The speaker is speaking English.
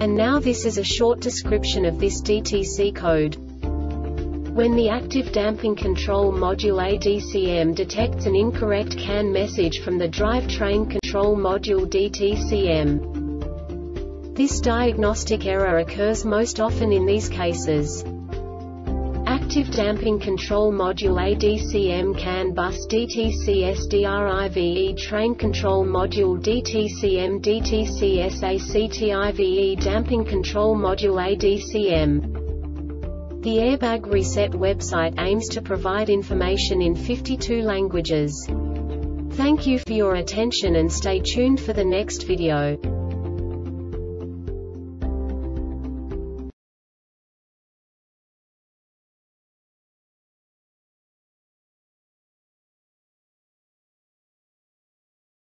And now this is a short description of this DTC code. When the active damping control module ADCM detects an incorrect CAN message from the drivetrain control module DTCM. This diagnostic error occurs most often in these cases. Active Damping Control Module ADCM CAN Bus DTC SDRIVE Train Control Module DTCM DTC SACTIVE Damping Control Module ADCM The Airbag Reset website aims to provide information in 52 languages. Thank you for your attention and stay tuned for the next video.